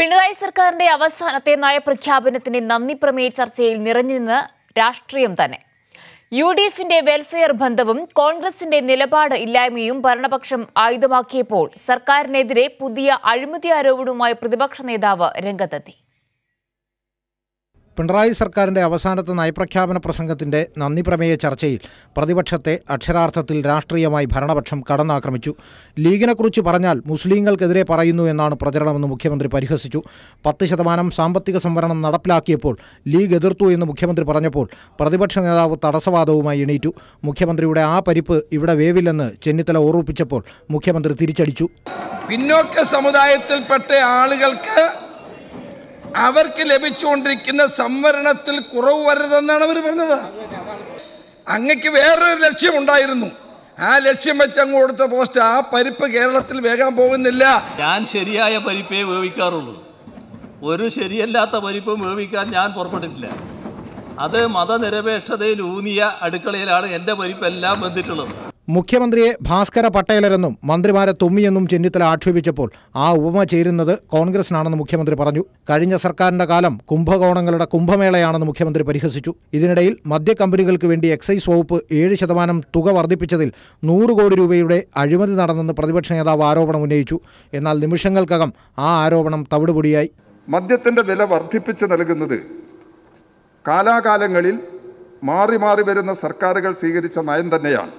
പിണറായി സർക്കാരിന്റെ അവസാനത്തെ നയപ്രഖ്യാപനത്തിന്റെ നന്ദി പ്രമേയ ചർച്ചയിൽ നിറഞ്ഞുനിന്ന് രാഷ്ട്രീയം തന്നെ. യു ഡി എഫിന്റെ വെൽഫെയർ ബന്ധവും കോൺഗ്രസിന്റെ നിലപാട് ഇല്ലായ്മയും ഭരണപക്ഷം ആയുധമാക്കിയപ്പോൾ സർക്കാരിനെതിരെ പുതിയ അഴിമതി ആരോപണവുമായി പ്രതിപക്ഷ നേതാവ് രംഗത്തെത്തി. പിണറായി സർക്കാരിന്റെ അവസാനത്തെ നയപ്രഖ്യാപന പ്രസംഗത്തിന്റെ നന്ദി പ്രമേയ ചർച്ചയിൽ പ്രതിപക്ഷത്തെ അക്ഷരാർത്ഥത്തിൽ രാഷ്ട്രീയമായി ഭരണപക്ഷം കടന്നാക്രമിച്ചു. ലീഗിനെക്കുറിച്ച് പറഞ്ഞാൽ മുസ്ലിങ്ങൾക്കെതിരെ പറയുന്നു എന്നാണ് പ്രചരണമെന്ന് മുഖ്യമന്ത്രി പരിഹസിച്ചു. പത്ത് ശതമാനം സാമ്പത്തിക സംവരണം നടപ്പിലാക്കിയപ്പോൾ ലീഗ് എതിർത്തു എന്ന് മുഖ്യമന്ത്രി പറഞ്ഞപ്പോൾ പ്രതിപക്ഷ നേതാവ് തടസ്സവാദവുമായി എണീറ്റു. മുഖ്യമന്ത്രിയുടെ ആ പരിപ്പ് ഇവിടെ വേവില്ലെന്ന് ചെന്നിത്തല ഓർമ്മിപ്പിച്ചപ്പോൾ മുഖ്യമന്ത്രി തിരിച്ചടിച്ചു. പിന്നോക്ക സമുദായത്തിൽപ്പെട്ട ആളുകൾക്ക് അവർക്ക് ലഭിച്ചുകൊണ്ടിരിക്കുന്ന സംവരണത്തിൽ കുറവ് വരരുതെന്നാണ് അവർ പറഞ്ഞത്. അങ്ങക്ക് വേറൊരു ലക്ഷ്യമുണ്ടായിരുന്നു ആ ലക്ഷ്യം വെച്ച് അങ്ങ് കൊടുത്ത പോസ്റ്റ് ആ പരിപ്പ് കേരളത്തിൽ വേഗം പോകുന്നില്ല. ഞാൻ ശരിയായ പരിപ്പേ വേവിക്കാറുള്ളൂ. ഒരു ശരിയല്ലാത്ത പരിപ്പ് വേവിക്കാൻ ഞാൻ പുറപ്പെട്ടിട്ടില്ല. അത് മതനിരപേക്ഷതയിൽ ഊന്നിയ അടുക്കളയിലാണ് എന്റെ പരിപ്പെല്ലാം വന്നിട്ടുള്ളത് മുഖ്യമന്ത്രിയെ ഭാസ്കര പട്ടേലരെന്നും മന്ത്രിമാരെ തുമ്മിയെന്നും ചെന്നിത്തല ആക്ഷേപിച്ചപ്പോൾ ആ ഉപമ ചേരുന്നത് കോൺഗ്രസിനാണെന്ന് മുഖ്യമന്ത്രി പറഞ്ഞു. കഴിഞ്ഞ സർക്കാരിന്റെ കാലം കുംഭകോണങ്ങളുടെ കുംഭമേളയാണെന്ന് മുഖ്യമന്ത്രി പരിഹസിച്ചു. ഇതിനിടയിൽ മദ്യക്കമ്പനികൾക്ക് വേണ്ടി എക്സൈസ് വകുപ്പ് ഏഴ് ശതമാനം തുക വർദ്ധിപ്പിച്ചതിൽ നൂറ് കോടി രൂപയുടെ അഴിമതി നടന്നെന്ന് പ്രതിപക്ഷ നേതാവ് ആരോപണം ഉന്നയിച്ചു. എന്നാൽ നിമിഷങ്ങൾക്കകം ആ ആരോപണം തവിടുപൊടിയായി. മദ്യത്തിന്റെ വില വർദ്ധിപ്പിച്ച് നൽകുന്നത് കാലാകാലങ്ങളിൽ മാറി മാറി വരുന്ന സർക്കാരുകൾ സ്വീകരിച്ച നയം തന്നെയാണ്.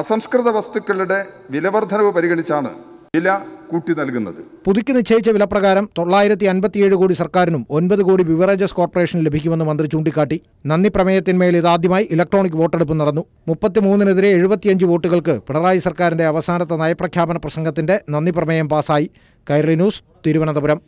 അസംസ്കൃത വസ്തുക്കളുടെ വിലവർദ്ധനവ് പരിഗണിച്ചാണ് വില കൂട്ടി നൽകുന്നത്. പുതുക്കി നിശ്ചയിച്ച വിലപ്രകാരം തൊള്ളായിരത്തി അൻപത്തിയേഴ് കോടി സർക്കാരിനും ഒൻപത് കോടി ബിവറേജസ് കോർപ്പറേഷനും ലഭിക്കുമെന്ന് മന്ത്രി ചൂണ്ടിക്കാട്ടി. നന്ദി പ്രമേയത്തിന്മേൽ ഇതാദ്യമായി ഇലക്ട്രോണിക് വോട്ടെടുപ്പ് നടന്നു. മുപ്പത്തിമൂന്നിനെതിരെ എഴുപത്തിയഞ്ച് വോട്ടുകൾക്ക് പിണറായി സർക്കാരിന്റെ അവസാനത്തെ നയപ്രഖ്യാപന പ്രസംഗത്തിന്റെ നന്ദി പ്രമേയം പാസായി. കൈരളി ന്യൂസ് തിരുവനന്തപുരം.